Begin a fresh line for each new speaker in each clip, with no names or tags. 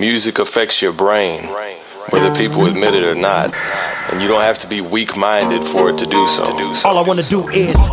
Music affects your brain, whether people admit it or not. And you don't have to be weak minded for it to do so.
All I wanna do is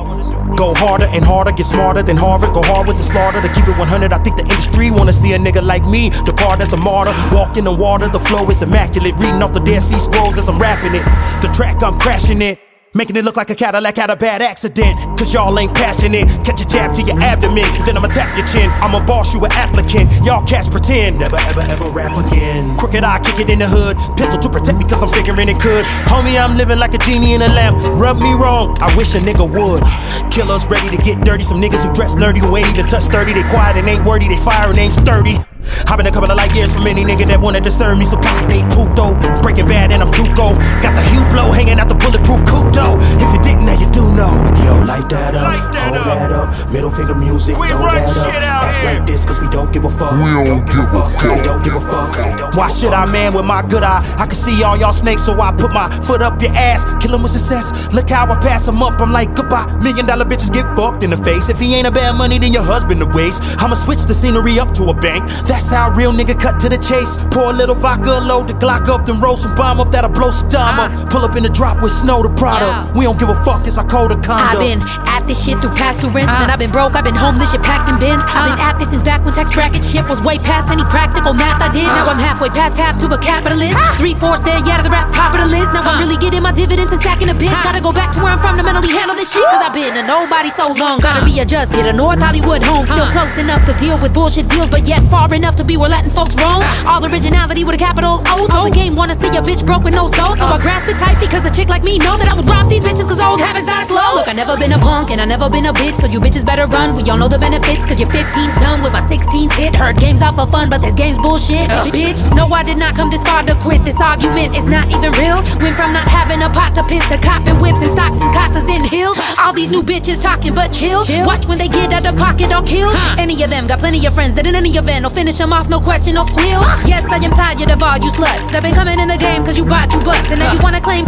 go harder and harder, get smarter than Harvard, go hard with the slaughter to keep it 100. I think the industry wanna see a nigga like me depart as a martyr. Walk in the water, the flow is immaculate. Reading off the Dead Sea Scrolls as I'm rapping it. The track, I'm crashing it. Making it look like a Cadillac had a bad accident. Cause y'all ain't passionate. Catch a jab to your abdomen, then I'ma tap your chin. I'ma boss you an applicant. Y'all cats pretend. Never ever ever rap again. Crooked I, kick it in the hood. Pistol to protect me cause I'm figuring it could. Homie, I'm living like a genie in a lamp. Rub me wrong, I wish a nigga would. Killers ready to get dirty. Some niggas who dress nerdy, who ain't even touch 30. They quiet and ain't wordy, they fire and ain't sturdy. I've been a couple of light years from any nigga that wanted to serve me, so God, they puto. Breaking bad and I'm Tuco. Got the hue blow hanging out the bulletproof If you didn't, now you do know. Yo, light that up, Middle finger music,
We
throw
run shit
up.
out
Act
here.
like this, cause we don't give a fuck.
We don't give a
Cause we
fuck.
don't give a fuck. Why should I man with my good eye? I can see all y'all snakes, so I put my foot up your ass. Kill 'em with success. Look how I pass pass 'em up. I'm like, goodbye. Million dollar bitches get fucked in the face. If he ain't a bad money, then your husband to waste. I'ma switch the scenery up to a bank. That's how a real nigga cut to the chase. Pour a little vodka, load the Glock up, then roll some bomb up that'll blow some dime up. Uh. Pull up in the drop with snow to Prada.
Yeah.
We don't give a fuck, it's our code of conduct.
I've been at this shit through past two rents, uh. man. I've been broke, I've been homeless, shit packed in bins. I've been at this since back when tax bracket shit was way past any practical math I did. Now I'm halfway past half to a capitalist. Three fourths there, yeah, to the rap top of the list. Now I'm really getting my dividends and stacking a bit. Gotta go back to where I'm from to mentally handle this shit. Cause I've been a nobody so long. Gotta be a just, get a North Hollywood home. Still close enough to deal with bullshit deals, but yet far enough to be where Latin folks roam. All originality with a capital O. So oh. the game wanna see a bitch broke with no soul. So I oh. grasp it tight because a chick like me know that I would rob these bitches cause old habits die slow. Look, I never been a punk and I never been a bitch, so you bitches better run. We all know the benefits cause your 15's done with my 16's hit. Heard games out for fun, but this game's bullshit. Bitch, no, I did not come this far to quit. This argument is not even real. Went from not having a pot to piss to copping whips and stocks and casas in hills. All these new bitches talking, but chill. Watch when they get out of pocket or killed. Any of them got plenty of friends that in any event will finish them off, no question, no squeal. Yes, I am tired of all you sluts that been coming in the game cause you bought you butts. And now you wanna claim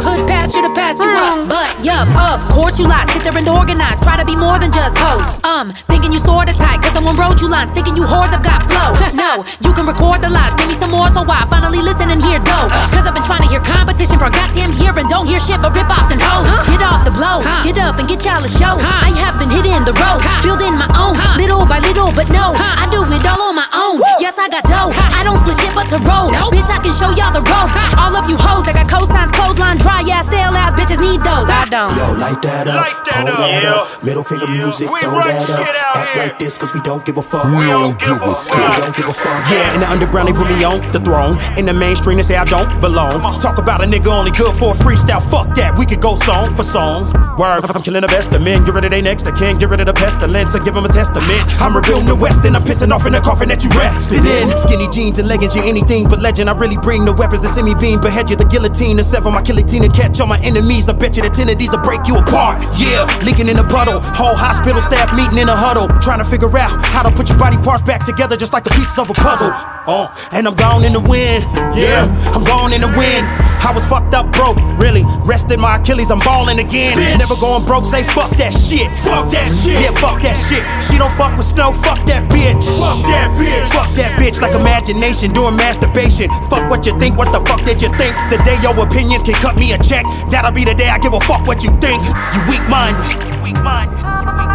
a hood pass, should've passed you up. But, yup, of course you lie. Sit there and organize. Try to be more than just hoes. Um, thinking you sorta tight cause someone wrote you lines. Thinking you whores have got flow. No, you can record the lies. Give me some more so I finally listen and hear dough. Cause I've been trying to hear competition for a goddamn year and don't hear shit but rip offs and hoes. Get off the blow. Get up and get y'all a show. I have been hitting the road. Building my own. Little by little, but no. I do it all on my own. Yes, I got dough. I don't split shit but to roll. Bitch, I can show y'all the ropes. All of you hoes that got cosigns, dry ass, stale ass bitches need those. I don't.
Yo, light that up.
Light that up.
that
Yeah.
up. Middle finger music,
We
throw
run
that
shit
up.
out
Act
here.
like this, cause we don't give a fuck.
We don't give a
Cause we
fuck.
don't give a fuck. Yeah, in the underground they put me on the throne. In the mainstream they say I don't belong. Talk about a nigga only good for a freestyle. Fuck that, we could go song for song. Word, I'm killing the best of men. Get rid of they next, I can't get rid of the pestilence and give them a testament. I'm rebuilding the West and I'm pissing off in the coffin that you rested in. Skinny jeans and leggings, you anything but legend. I really bring the weapons that send me beam, behead you, the guillotine, the sever my guillotine and catch all my enemies. I bet you the these will break you apart. Yeah, leaking in a puddle. Whole hospital staff meeting in a huddle, trying to figure out how to put your body parts back together just like the pieces of a puzzle. Oh, and I'm gone in the wind. Yeah, I'm gone in the wind. I was fucked up broke, really. Rested my Achilles, I'm balling again. Never going broke, say fuck that shit. Fuck that shit. Yeah, fuck that shit. She don't fuck with snow, fuck that bitch. Fuck that bitch. Bitch like imagination doing masturbation. Fuck what you think, what the fuck did you think? The day your opinions can cut me a check, that'll be the day I give a fuck what you think. You weak minded. You weak minded.